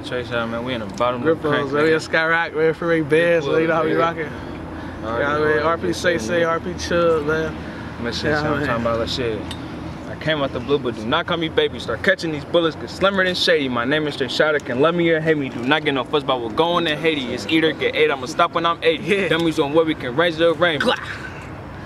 man. Tre Shottah, man. We in the bottom of the man. We in Skyrock, man. Free bands, man. You know how we rocking. Yeah. RP Say Say, RP Chub, man. Man, shit, Yeah, I'm talking about that shit. I came out the blue, but do not call me baby. Start catching these bullets, cause slimmer than shady. My name is Tre Shottah, can love me or hate me. Do not get no fuss about what going in Haiti. It's either get eight, I'ma stop when I'm 80. Yeah. Dummies on where we can range the rainbow.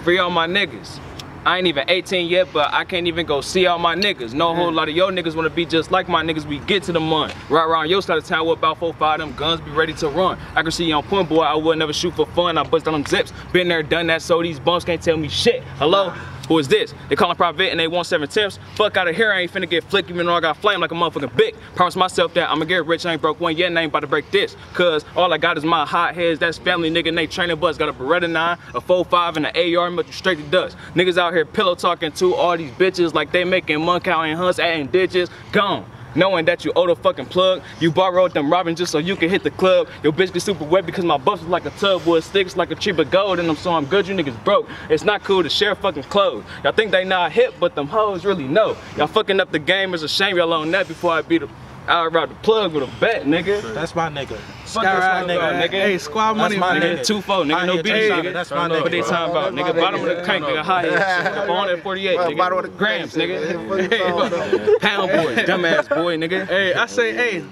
Free all my niggas. I ain't even 18 yet, but I can't even go see all my niggas. No whole mm-hmm. lot of your niggas wanna be just like my niggas. We get to the money. Right around your side of town with about four, five, them guns be ready to run. I can see you on point, boy. I would never shoot for fun. I bust on them zips. Been there, done that, so these bums can't tell me shit. Hello? Who is this? They calling private and they want seven tips. Fuck out of here, I ain't finna get flicked even though I got flame like a motherfucking big. Promise myself that I'ma get rich, I ain't broke one yet and I ain't about to break this. Cause all I got is my hot heads, that's family nigga and they training bus. Got a Beretta 9, a 4-5 and an AR, but you straight to dust. Niggas out here pillow talking to all these bitches like they making monk out in hunts, adding ditches. Gone. Knowing that you owe the fucking plug, you borrowed them robbing just so you can hit the club. Your bitch get super wet because my buff is like a tub with sticks like a tree of gold, and I'm so I'm good, you niggas broke. It's not cool to share fucking clothes. Y'all think they not hip, but them hoes really know. Y'all fucking up the game, it's a shame y'all on that before I beat the out route the plug with a bet, nigga. That's my nigga. Fuck that Skyrock, nigga. nigga. Hey, squad money, my man. Nigga, two four, nigga, no hear beef, Jay nigga. That's my nigga. What they nigga. talking about, nigga? Bottom of the crank, nigga, high head. Born at 48, nigga. Grams, nigga. Pound boy, dumbass boy, nigga. Hey, I say, hey.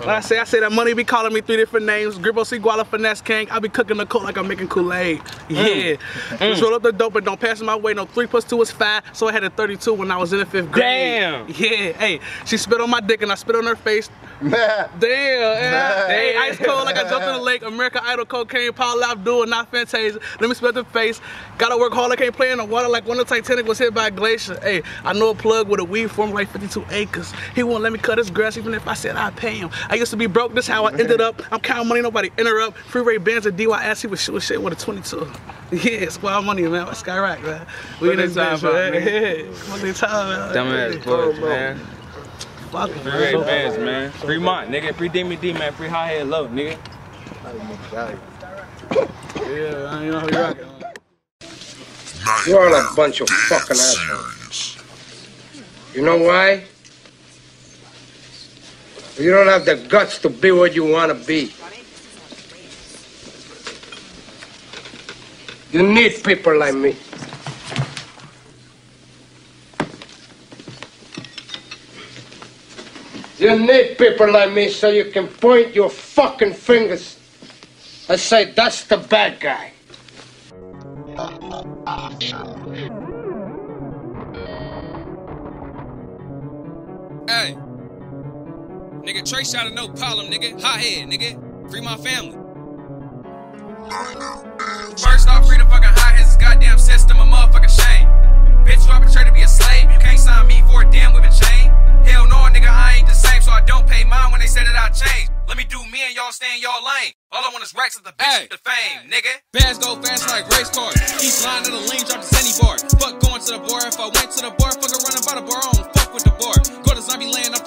Like I say, I say that money be calling me three different names. Grippo C. Guala Finesse King. I be cooking the coke like I'm making Kool-Aid. Mm. Yeah. Mm. Just roll up the dope and don't pass it my way. No, three plus two is five. So I had a 32 when I was in the fifth grade. Damn. Yeah. Hey, she spit on my dick and I spit on her face. Damn. Yeah. Hey, ice cold like I jumped in the lake. America Idol, cocaine, Paula Abdul, not Fantasia. Let me spit the face. Gotta work hard. I can't play in the water like when the Titanic was hit by a glacier. Hey, I know a plug with a weed farm like 52 acres. He won't let me cut his grass even if I said I'd pay him. I used to be broke. This how I ended up. I'm counting money. Nobody interrupt. Free Ray bands and DYS. He was shooting shit with a 22. Yeah, squad money, man. Skyrock, man. We What in they this talking bitch, about, man. nigga? Yeah. What they talking about? Dumbass boys, man. Fuck 'em, Free man. Ray Bands, man. Free Mont, nigga. Free Demi D, man. Free High Head Low, nigga. Yeah, I ain't know how we rockin'. You're all a bunch of fucking assholes. You know why? You don't have the guts to be what you want to be. You need people like me. You need people like me so you can point your fucking fingers and say, that's the bad guy. Nigga, Tre Shottah no problem, nigga. Hot head, nigga. Free my family. First off, free the fucking hot heads, goddamn system, a motherfucking shame. Bitch, you arbitrary to be a slave. You can't sign me for a damn whipping chain. Hell no, nigga, I ain't the same, so I don't pay mine when they say that I changed. Let me do me and y'all stay in y'all lane. All I want is racks of the bitch with the fame, nigga. Bags go fast like race cars. Each line of the lean drop the Xanny bar. Fuck going to the bar. If I went to the bar, fuck running by the bar. I don't fuck with the bar. Go to zombie land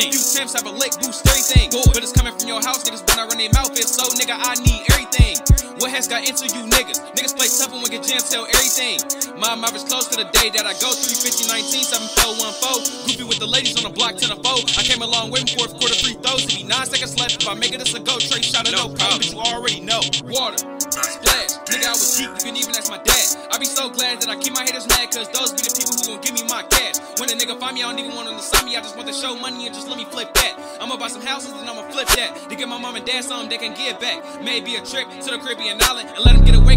lean. Few temps have a lick, boost everything. But it's coming from your house, niggas when I run their mouth. If so, nigga, I need everything. What has got into you niggas? Niggas play tough and we get jams, tell everything. My mouth is close to the day that I go. 35019, 7414. Goofy with the ladies on the block to the foe. I came a long way from fourth quarter free throws. To be nine seconds left. If I make it, it's a go. Tre Shottah no problem, but you already know. Water, splash. Nigga, I was deep. You can even ask my dad. I be so glad that I keep my haters mad, cause those be the people who gon' give me my cash. When a nigga find me, I don't even want to sign me. I just want to show money and just let me flip that. I'ma buy some houses and I'ma flip that. To get my mom and dad something they can give back. Maybe a trip to the Caribbean island and let them get away,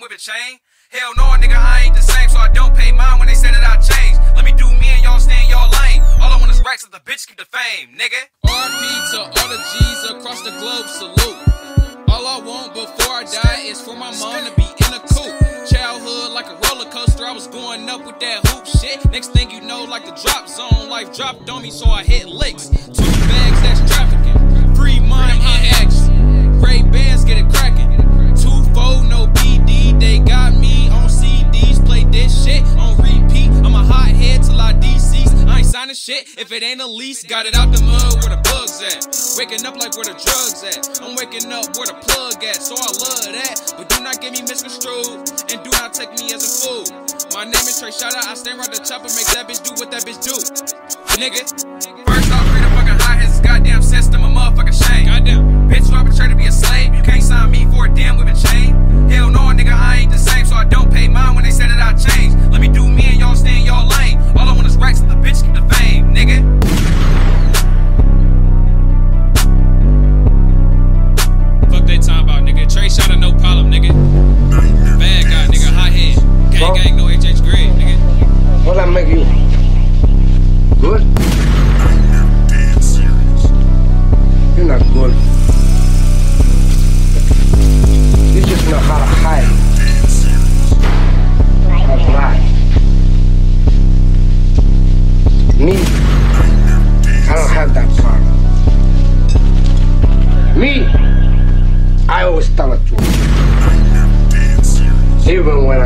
me for a chain. Hell no, nigga, I ain't the same, so I don't pay mine when they say that I changed. Let me do me and y'all stay in y'all lane. All I want is racks of the bitch keep the fame, nigga. RP to all the G's across the globe, salute. All I want before I die is for my mom to be in a coupe. Childhood like a roller coaster, I was going up with that hoop shit. Next thing you know, like the drop zone, life dropped on me, so I hit licks. Two bags, that's trafficking. Free mind they got me on CDs. Play this shit on repeat. I'm a hot head till I DCs. I ain't signing shit. If it ain't a lease, got it out the mud where the bugs at. Waking up like where the drugs at. I'm waking up where the plug at, so I love that. But do not get me misconstrued, and do not take me as a fool. My name is Tre Shottah, I stand right the chopper, make that bitch do what that bitch do. Nigga, first off, free the fucking high his goddamn system, a motherfucking shame. Goddamn. Bitch, you arbitrary to be a slave. You can't sign me for a damn whipping I make you? Good? You're not good. You just know how to hide. Me, I don't have that problem. Me, I always tell the truth. Even when.